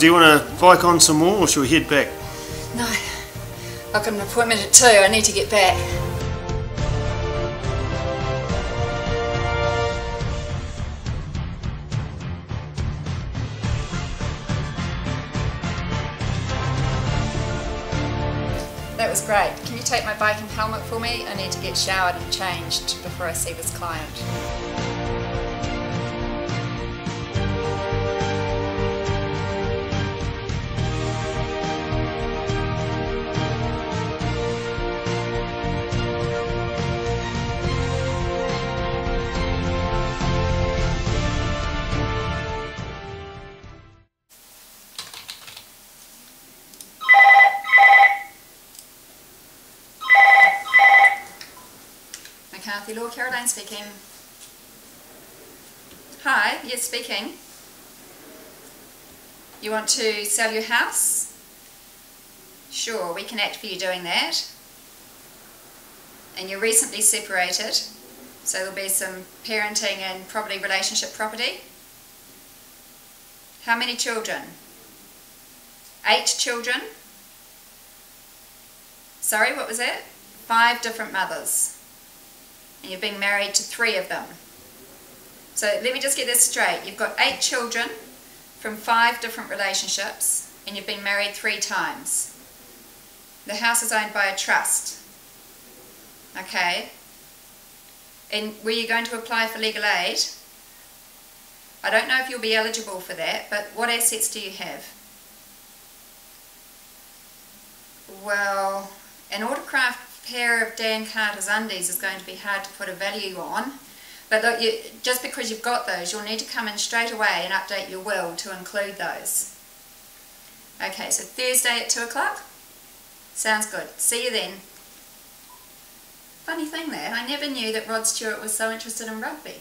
do you want to bike on some more or shall we head back? No, I've got an appointment at 2, I need to get back. That was great. Can you take my bike and helmet for me? I need to get showered and changed before I see this client. McCarthy Law, Caroline speaking. Hi, yes, speaking. You want to sell your house? Sure, we can act for you doing that. And you're recently separated, so there'll be some parenting and property relationship property. How many children? Eight children? Sorry, what was it? Five different mothers and you've been married to three of them. So let me just get this straight. You've got eight children from five different relationships and you've been married three times. The house is owned by a trust. Okay. And were you going to apply for legal aid? I don't know if you'll be eligible for that, but what assets do you have? Well, an autograph pair of Dan Carter's undies is going to be hard to put a value on. But look, you, just because you've got those, you'll need to come in straight away and update your will to include those. Okay, so Thursday at 2 o'clock? Sounds good. See you then. Funny thing there, I never knew that Rod Stewart was so interested in rugby.